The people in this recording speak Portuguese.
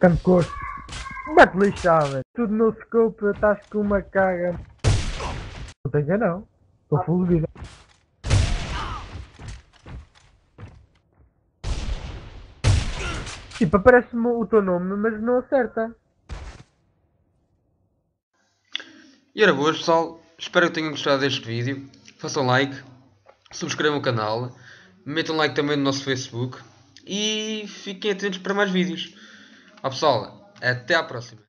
Gosto. Bate lixada. Tudo no scope, estás com uma caga. Não tenho não. Estou full de vida. Tipo, aparece-me o teu nome, mas não acerta. E era boas pessoal, espero que tenham gostado deste vídeo. Façam like, subscrevam o canal, metam like também no nosso Facebook e fiquem atentos para mais vídeos. Ó pessoal, até à próxima.